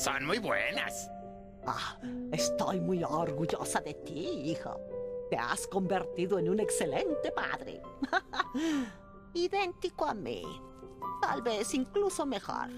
Son muy buenas. Ah, estoy muy orgullosa de ti, hijo. Te has convertido en un excelente padre. idéntico a mí, tal vez incluso mejor.